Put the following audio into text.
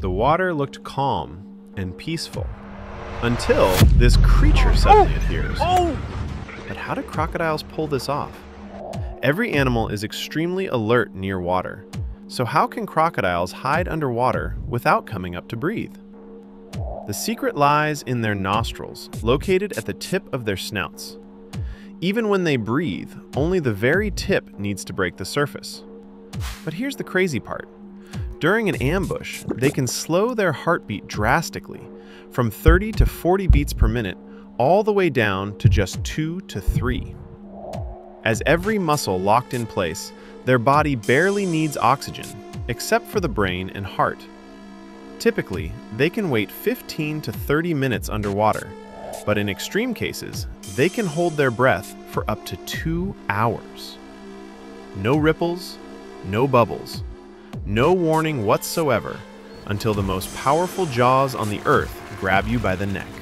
The water looked calm and peaceful until this creature suddenly oh! appears. Oh! But how do crocodiles pull this off? Every animal is extremely alert near water, so how can crocodiles hide underwater without coming up to breathe? The secret lies in their nostrils, located at the tip of their snouts. Even when they breathe, only the very tip needs to break the surface. But here's the crazy part. During an ambush, they can slow their heartbeat drastically, from 30 to 40 beats per minute, all the way down to just 2 to 3. As every muscle locked in place, their body barely needs oxygen, except for the brain and heart. Typically, they can wait 15 to 30 minutes underwater, but in extreme cases, they can hold their breath for up to two hours. No ripples, no bubbles, no warning whatsoever until the most powerful jaws on the earth grab you by the neck.